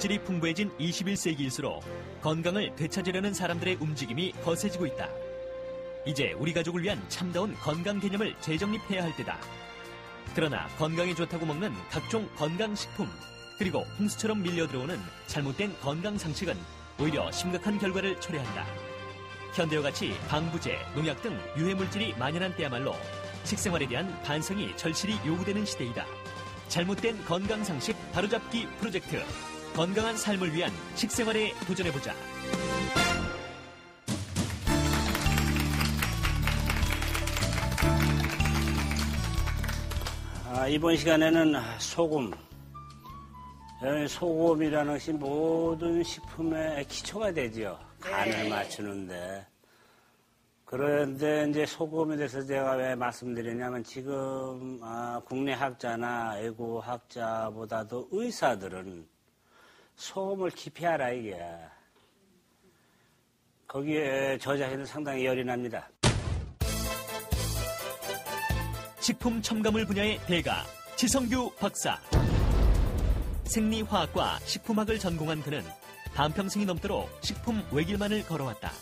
물질이 풍부해진 21세기일수록 건강을 되찾으려는 사람들의 움직임이 거세지고 있다. 이제 우리 가족을 위한 참다운 건강 개념을 재정립해야 할 때다. 그러나 건강에 좋다고 먹는 각종 건강식품, 그리고 홍수처럼 밀려 들어오는 잘못된 건강 상식은 오히려 심각한 결과를 초래한다. 현대와 같이 방부제, 농약 등 유해 물질이 만연한 때야말로 식생활에 대한 반성이 절실히 요구되는 시대이다. 잘못된 건강 상식 바로잡기 프로젝트. 건강한 삶을 위한 식생활에 도전해보자. 아, 이번 시간에는 소금, 소금이라는 것이 모든 식품의 기초가 되죠. 간을 맞추는데. 그런데 이제 소금에 대해서 제가 왜 말씀드리냐면 지금 아, 국내 학자나 외국 학자보다도 의사들은 깊이 알아 이게. 거기에 저 자신은 상당히 열이 납니다. 식품 첨가물 분야의 대가 지성규 박사. 생리화학과 식품학을 전공한 그는 반평생이 넘도록 식품 외길만을 걸어왔다.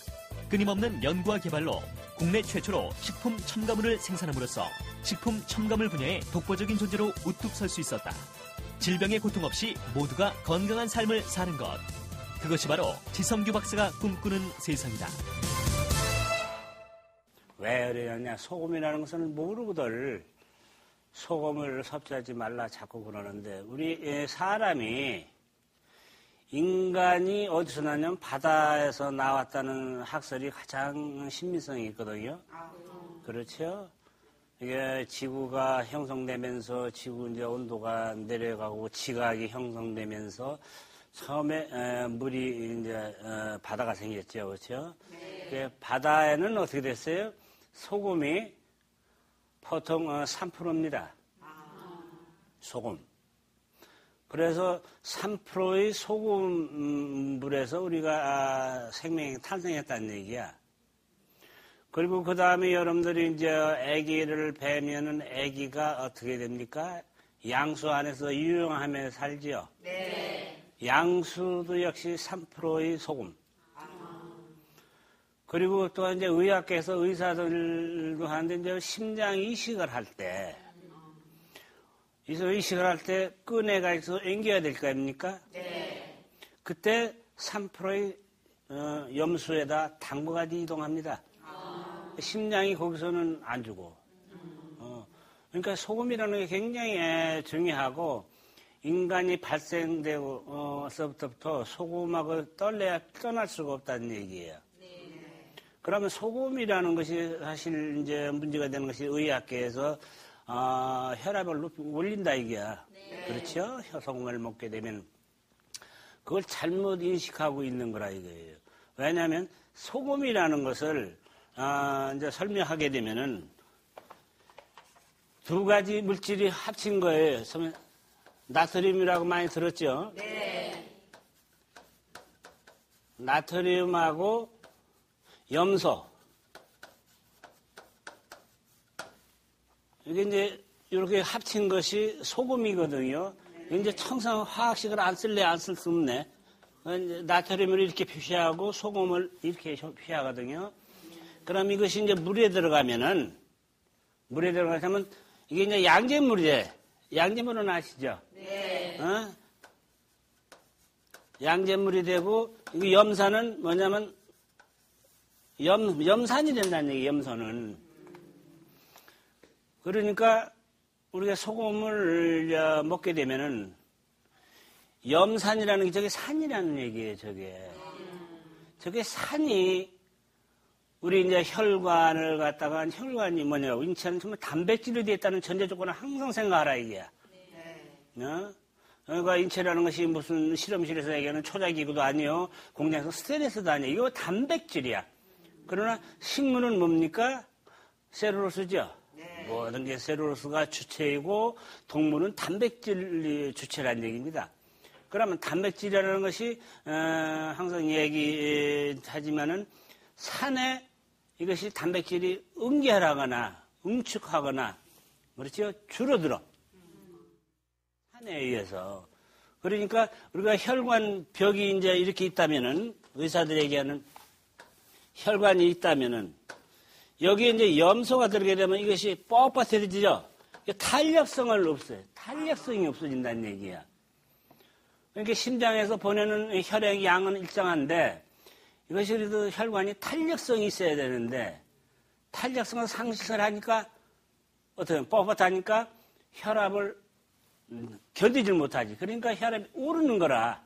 끊임없는 연구와 개발로 국내 최초로 식품 첨가물을 생산함으로써 식품 첨가물 분야의 독보적인 존재로 우뚝 설 수 있었다. 질병의 고통 없이 모두가 건강한 삶을 사는 것. 그것이 바로 지성규 박사가 꿈꾸는 세상이다. 왜 그러냐. 소금이라는 것은 모르고들 소금을 섭취하지 말라 자꾸 그러는데 우리 사람이 인간이 어디서 나냐면 바다에서 나왔다는 학설이 가장 신빙성이 있거든요. 그렇죠? 이게 지구가 형성되면서 지구 이제 온도가 내려가고 지각이 형성되면서 처음에 에, 물이 이제 어, 바다가 생겼죠, 그렇죠? 네. 바다에는 어떻게 됐어요? 소금이 보통 어, 3%입니다. 소금. 그래서 3%의 소금 물에서 우리가 아, 생명이 탄생했다는 얘기야. 그리고 그 다음에 여러분들이 이제 아기를 배면은 아기가 어떻게 됩니까? 양수 안에서 유용하며 살지요. 네. 양수도 역시 3%의 소금. 그리고 또 이제 의학계에서 의사들도 하는데 이제 심장 이식을 할 때, 이식을 할 때 끈에가 있어서 앵겨야 될 거 아닙니까? 네. 그때 3%의 어, 염수에다 당분까지 이동합니다. 아. 심장이 거기서는 안 주고. 어, 그러니까 소금이라는 게 굉장히 중요하고 인간이 발생되고서부터 소금하고 떨려야 떠날 수가 없다는 얘기예요. 그러면 소금이라는 것이 사실 이제 문제가 되는 것이 의학계에서 어, 혈압을 높이 올린다 이게야. 네. 그렇죠? 소금을 먹게 되면 그걸 잘못 인식하고 있는 거라 이거예요. 왜냐하면 소금이라는 것을 어, 이제 설명하게 되면은 두 가지 물질이 합친 거예요. 나트륨이라고 많이 들었죠? 네. 나트륨하고 염소. 이게 이제 이렇게 합친 것이 소금이거든요. 이제 청산 화학식을 안 쓸래 안 쓸 수 없네. 나트륨을 이렇게 표시하고 소금을 이렇게 표시하거든요. 그럼 이것이 이제 물에 들어가면은 물에 들어가면 이게 이제 양잿물이래. 양잿물은 아시죠? 네. 어? 양잿물이 되고 이 염산은 뭐냐면 염, 염산이 된다는 얘기, 염소는. 그러니까 우리가 소금을 먹게 되면은 염산이라는 게 저게 산이라는 얘기예요, 저게. 저게 산이 우리 이제 혈관을 갖다가 혈관이 뭐냐, 인체는 정말 단백질이 되어 있다는 전제 조건을 항상 생각하라, 이게. 네. 어? 그러니까 인체라는 것이 무슨 실험실에서 얘기하는 초자기구도 아니요, 공장에서 스테레스도 아니에요. 이거 단백질이야. 그러나 식물은 뭡니까? 세로로스죠. 네. 모든 게 세로로스가 주체이고 동물은 단백질 주체라는 얘기입니다. 그러면 단백질이라는 것이 어, 항상 얘기하지만은 산에 이것이 단백질이 응결하거나 응축하거나 그렇죠 줄어들어 산에 의해서 그러니까 우리가 혈관 벽이 이제 이렇게 있다면은 의사들이 얘기하는 혈관이 있다면은 여기에 이제 염소가 들어게 되면 이것이 뻣뻣해지죠. 탄력성을 없어요. 탄력성이 없어진다는 얘기야. 그러니까 심장에서 보내는 혈액 양은 일정한데 이것이 그래도 혈관이 탄력성이 있어야 되는데 탄력성을 상실을 하니까 어떻게 뻣뻣하니까 혈압을 음, 견디질 못하지. 그러니까 혈압이 오르는 거라.